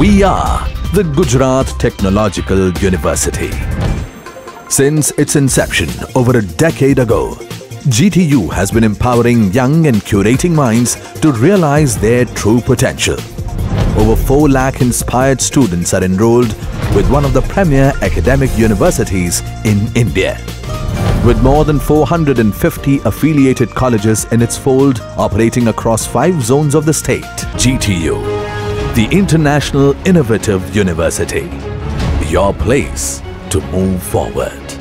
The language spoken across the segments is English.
We are the Gujarat Technological University. Since its inception over a decade ago, GTU has been empowering young and curating minds to realize their true potential. Over 4 lakh inspired students are enrolled with one of the premier academic universities in India. With more than 450 affiliated colleges in its fold operating across 5 zones of the state, GTU, the International Innovative University, your place to move forward.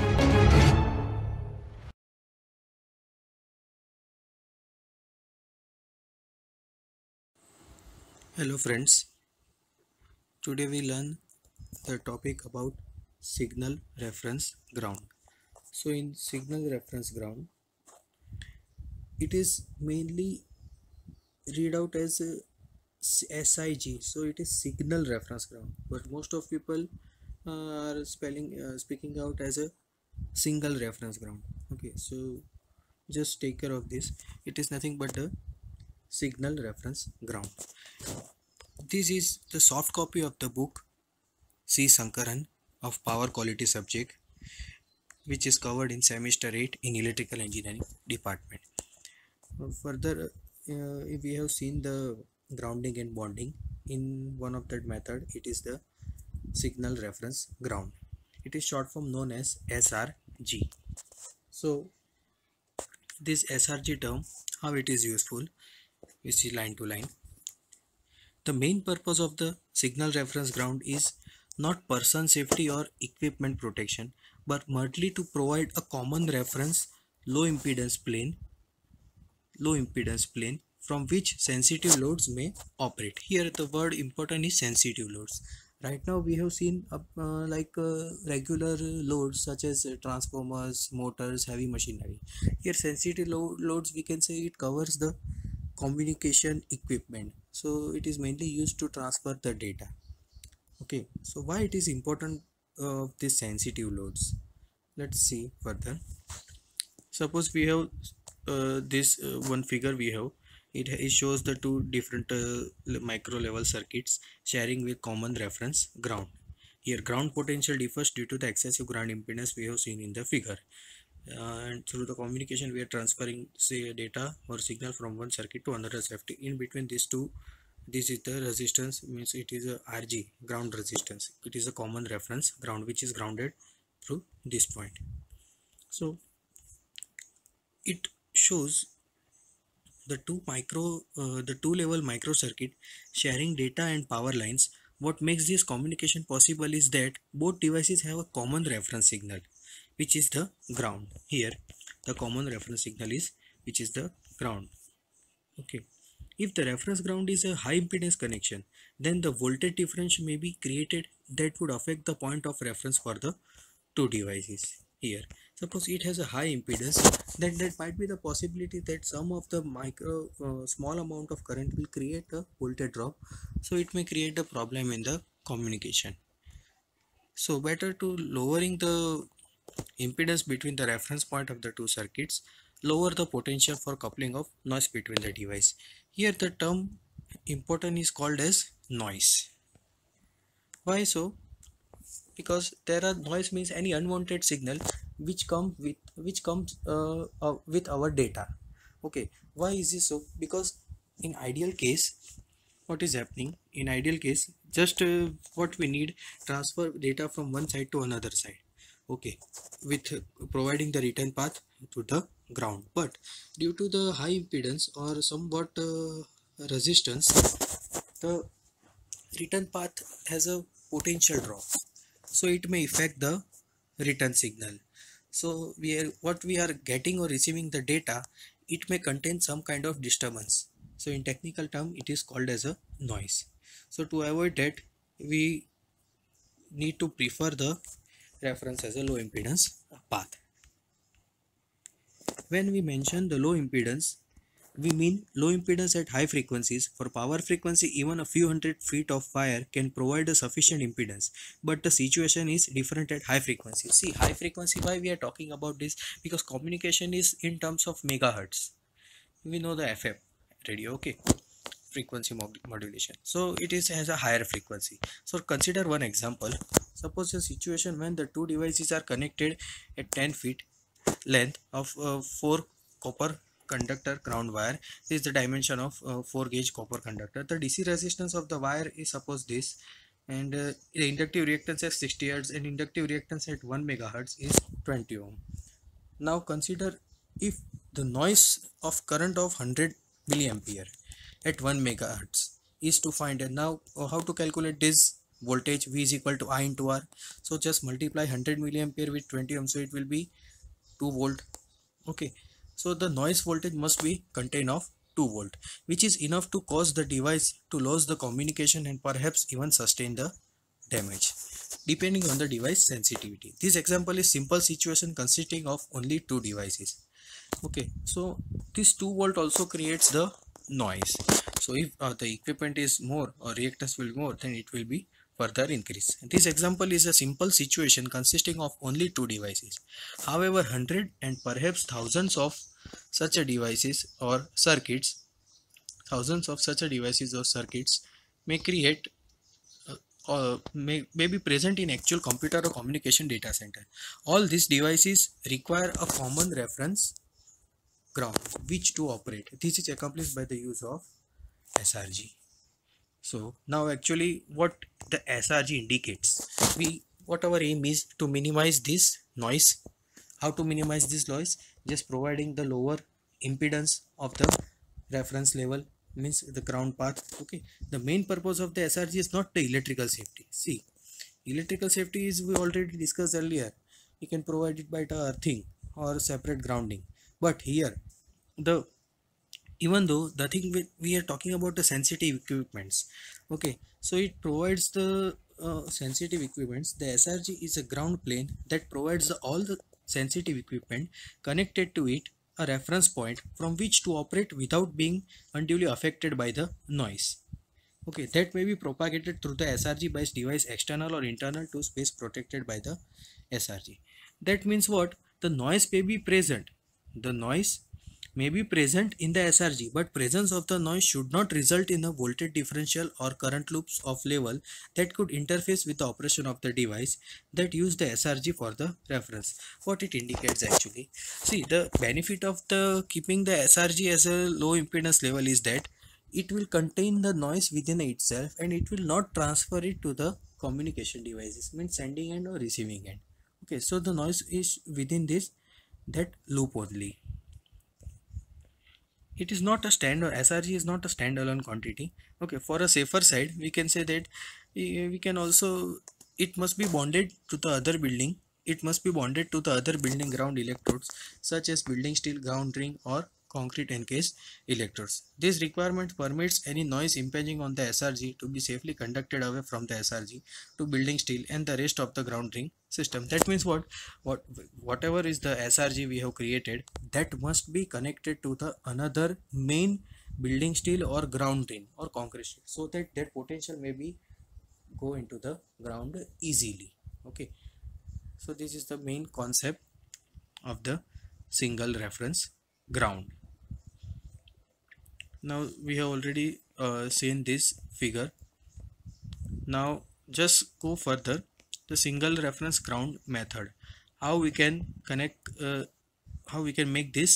Hello friends. Today we learn the topic about signal reference ground. So in signal reference ground it is mainly read out as a S- SIG so it is signal reference ground but most of people uh, are spelling uh, speaking out as a single reference ground okay so just take care of this it is nothing but the signal reference ground this is the soft copy of the book C. Sankaran of Power Quality Subject, which is covered in semester 8 in Electrical Engineering Department. Further, uh, we have seen the grounding and bonding in one of that method, it is the signal reference ground. It is short form known as SRG. So, this SRG term, how it is useful, we see line to line the main purpose of the signal reference ground is not person safety or equipment protection, but merely to provide a common reference low impedance plane, low impedance plane from which sensitive loads may operate. Here the word important is sensitive loads. Right now we have seen uh, uh, like uh, regular loads such as uh, transformers, motors, heavy machinery. Here sensitive lo- loads we can say it covers the communication equipment so it is mainly used to transfer the data okay so why it is important of uh, these sensitive loads let's see further suppose we have uh, this one figure we have it, it shows the two different uh, micro level circuits sharing with common reference ground. Here ground potential differs due to the excessive ground impedance we have seen in the figure. Uh, and through the communication we are transferring say data or signal from one circuit to another circuit in between these two this is the resistance means it is a rg ground resistance. It is a common reference ground which is grounded through this point. So it shows the two micro uh, the two level micro circuit sharing data and power lines what makes this communication possible is that both devices have a common reference signal which is the ground. Here the common reference signal is which is the ground. Okay. If the reference ground is a high impedance connection then the voltage difference may be created that would affect the point of reference for the two devices. Here suppose it has a high impedance then that might be the possibility that some of the micro uh, small amount of current will create a voltage drop. So it may create a problem in the communication. So better to lowering the impedance between the reference point of the two circuits lower the potential for coupling of noise between the device. Here the term important is called as noise. Why so? Because there are noise means any unwanted signal which come with which comes uh, uh, with our data. Okay why is this so? Because in ideal case what is happening? In ideal case just uh, what we need transfer data from one side to another side. Okay with providing the return path to the ground. But due to the high impedance or somewhat uh, resistance the return path has a potential drop. So it may affect the return signal so we are what we are getting or receiving the data it may contain some kind of disturbance. So in technical term it is called as a noise. So to avoid that we need to prefer the reference as a low impedance path. When we mention the low impedance we mean low impedance at high frequencies. For power frequency even a few hundred feet of wire can provide a sufficient impedance. But the situation is different at high frequency see high frequency why we are talking about this? Because communication is in terms of megahertz. We know the fm radio okay? Frequency modulation. So it is has a higher frequency. So consider one example. Suppose a situation when the two devices are connected at 10 feet length of uh, 4 copper conductor ground wire is the dimension of uh, 4 gauge copper conductor. The dc resistance of the wire is suppose this and uh, the inductive reactance at 60 hertz and inductive reactance at 1 megahertz is 20 ohm. Now consider if the noise of current of 100 milliampere at 1 megahertz is to find and now uh, how to calculate this voltage v is equal to i into r. So just multiply 100 milliampere with 20 ohm so it will be 2 volt. Okay so the noise voltage must be contained of 2 volt which is enough to cause the device to lose the communication and perhaps even sustain the damage depending on the device sensitivity. This example is simple situation consisting of only two devices. Okay so this 2 volt also creates the noise. So if uh, the equipment is more or reactance will more then it will be further increase. This example is a simple situation consisting of only two devices. However hundred and perhaps thousands of such a devices or circuits thousands of such a devices or circuits may create uh, or may, may be present in actual computer or communication data center. All these devices require a common reference ground which to operate. This is accomplished by the use of srg so now actually what the srg indicates we what our aim is to minimize this noise. How to minimize this noise? Just providing the lower impedance of the reference level means the ground path okay? The main purpose of the srg is not the electrical safety. See electrical safety is we already discussed earlier. You can provide it by the earthing or separate grounding. But here the even though the thing we, we are talking about the sensitive equipments okay? So it provides the uh, sensitive equipments. The srg is a ground plane that provides the, all the sensitive equipment connected to it a reference point from which to operate without being unduly affected by the noise. Okay that may be propagated through the srg based device external or internal to space protected by the srg that means what? The noise may be present. The noise may be present in the SRG but presence of the noise should not result in a voltage differential or current loops of level that could interface with the operation of the device that use the SRG for the reference. What it indicates actually. See the benefit of the keeping the SRG as a low impedance level is that it will contain the noise within itself and it will not transfer it to the communication devices means sending end or receiving end. Okay so the noise is within this that loop only it is not a standard srg is not a standalone quantity. Okay for a safer side we can say that eh, we can also it must be bonded to the other building. It must be bonded to the other building ground electrodes such as building steel ground ring or concrete encased electrodes. This requirement permits any noise impinging on the SRG to be safely conducted away from the SRG to building steel and the rest of the ground ring system. That means what? What whatever is the SRG we have created that must be connected to the another main building steel or ground ring or concrete steel so that that potential may be go into the ground easily. Okay. So this is the main concept of the single reference ground now we have already uh, seen this figure now just go further the single reference ground method. How we can connect uh, how we can make this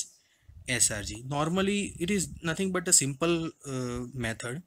srg normally it is nothing but a simple uh, method.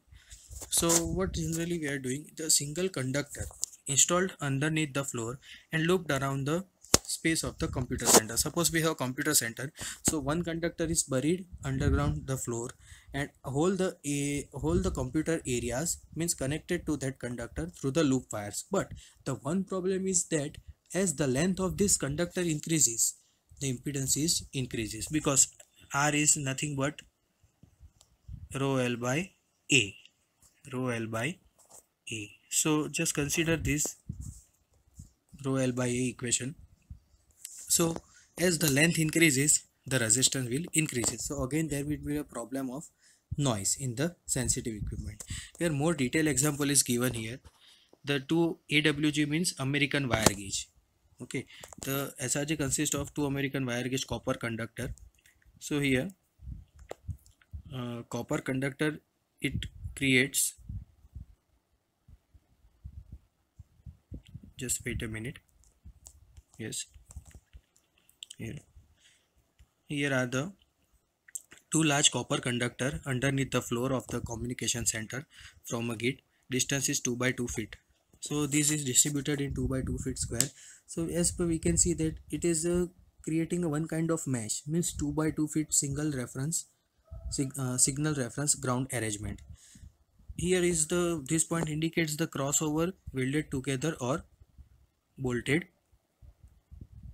So what generally we are doing? The single conductor installed underneath the floor and looped around the space of the computer center. Suppose we have a computer center. So one conductor is buried underground the floor and hold the a hold the computer areas means connected to that conductor through the loop wires. But the one problem is that as the length of this conductor increases the impedance is increases because r is nothing but rho l by a rho l by a. So just consider this rho l by a equation so as the length increases the resistance will increase so again there will be a problem of noise in the sensitive equipment. Here more detailed example is given here. The two awg means american wire gauge. Okay. The srg consists of two american wire gauge copper conductor. So here uh, copper conductor it creates just wait a minute. Yes here here are the two large copper conductor underneath the floor of the communication center from a gate. Distance is 2 by 2 feet. So this is distributed in 2 by 2 feet square. So as per we can see that it is uh, creating a one kind of mesh means 2 by 2 feet single reference sig uh, signal reference ground arrangement. Here is the this point indicates the crossover welded together or bolted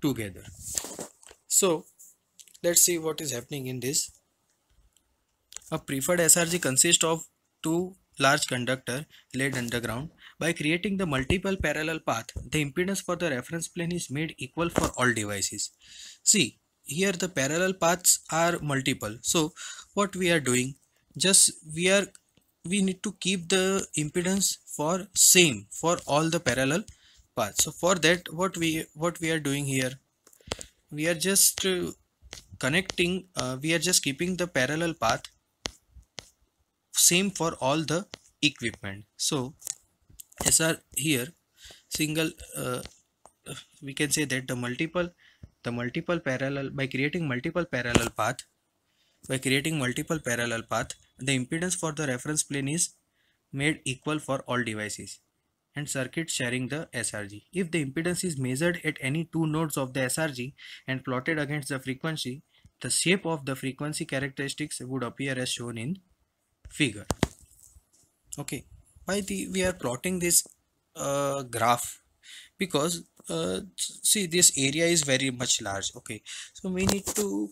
together so let's see what is happening in this. A preferred srg consists of two large conductor laid underground. By creating the multiple parallel path the impedance for the reference plane is made equal for all devices. See here the parallel paths are multiple. So what we are doing? Just we are we need to keep the impedance for same for all the parallel path so for that what we what we are doing here we are just uh, connecting uh, we are just keeping the parallel path same for all the equipment. So SR here single uh, we can say that the multiple the multiple parallel by creating multiple parallel path by creating multiple parallel path the impedance for the reference plane is made equal for all devices and circuits sharing the SRG. If the impedance is measured at any two nodes of the SRG and plotted against the frequency, the shape of the frequency characteristics would appear as shown in figure. Okay, why the we are plotting this uh, graph because uh, see this area is very much large okay? So we need to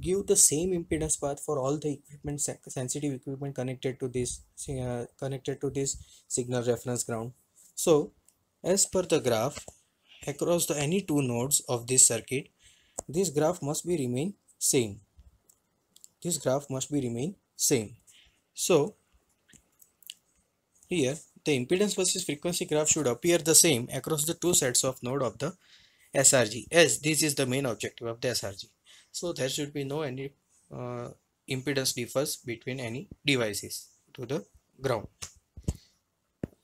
give the same impedance path for all the equipment sensitive equipment connected to this uh, connected to this signal reference ground. So as per the graph across the any two nodes of this circuit this graph must be remain same. This graph must be remain same. So here the impedance versus frequency graph should appear the same across the two sets of node of the SRG as this is the main objective of the SRG. So there should be no any uh, impedance differs between any devices to the ground.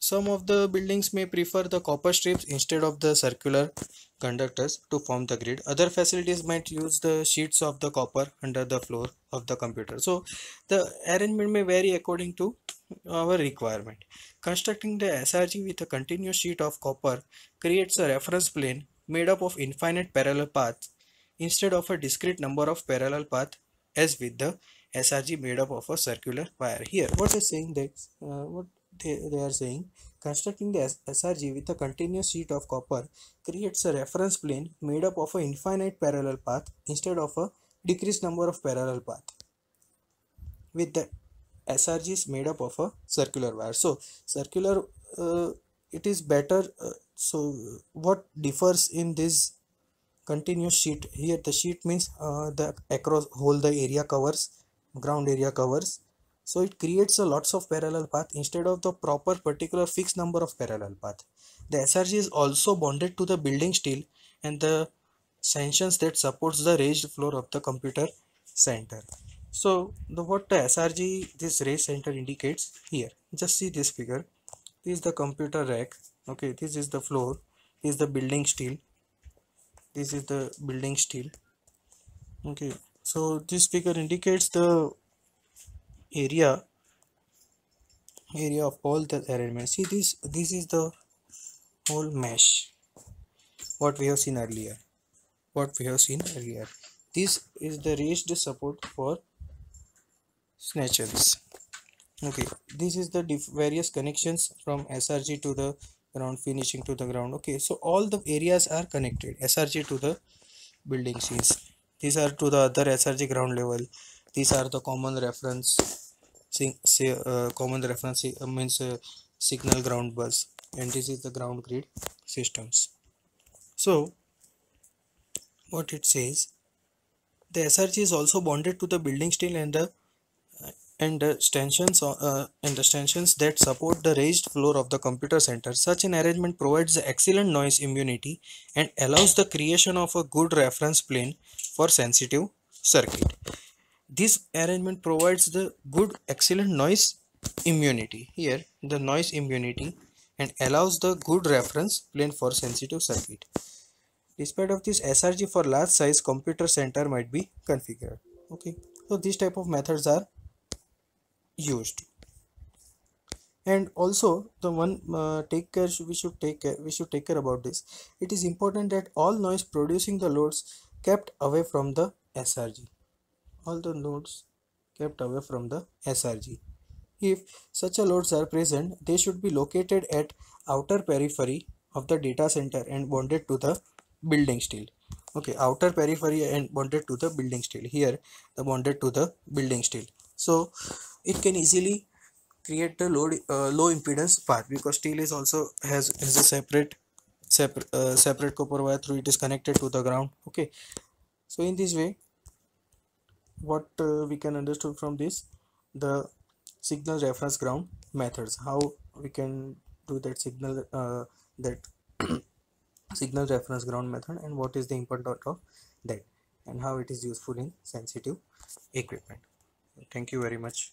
Some of the buildings may prefer the copper strips instead of the circular conductors to form the grid. Other facilities might use the sheets of the copper under the floor of the computer. So the arrangement may vary according to our requirement. Constructing the SRG with a continuous sheet of copper creates a reference plane made up of infinite parallel paths instead of a discrete number of parallel paths as with the SRG made up of a circular wire. Here, what is saying that uh, what they, they are saying constructing the SRG with a continuous sheet of copper creates a reference plane made up of an infinite parallel path instead of a decreased number of parallel path. With the SRG is made up of a circular wire. So circular uh, it is better. Uh, so what differs in this continuous sheet here the sheet means uh, the across whole the area covers ground area covers so it creates a lots of parallel path instead of the proper particular fixed number of parallel path the srg is also bonded to the building steel and the stanchions that supports the raised floor of the computer center so the what the srg this raised center indicates here just see this figure. This is the computer rack okay this is the floor this is the building steel this is the building steel okay. So this figure indicates the area area of all the arrangement see this this is the whole mesh what we have seen earlier what we have seen earlier. This is the raised support for stanchions okay this is the various connections from srg to the ground finishing to the ground. Okay so all the areas are connected srg to the building scenes these are to the other srg ground level. These are the common reference say uh, common reference uh, means uh, signal ground bus. And this is the ground grid systems. So what it says the srg is also bonded to the building steel and the and the stanchions uh, and the stanchions that support the raised floor of the computer center. Such an arrangement provides excellent noise immunity and allows the creation of a good reference plane for sensitive circuit. This arrangement provides the good excellent noise immunity. Here the noise immunity and allows the good reference plane for sensitive circuit. Despite of this srg for large size computer center might be configured. Okay. So these type of methods are used. And also the one uh, take care we should take care we should take care about this. It is important that all noise producing the loads kept away from the srg all the loads kept away from the srg if such a loads are present they should be located at outer periphery of the data center and bonded to the building steel. Okay outer periphery and bonded to the building steel. Here the bonded to the building steel. So it can easily create the load uh, low impedance part because steel is also has, has a separate separate uh, separate copper wire through it is connected to the ground. Okay. So in this way what uh, we can understand from this the signal reference ground methods how we can do that signal uh, that signal reference ground method and what is the importance of that and how it is useful in sensitive equipment. Thank you very much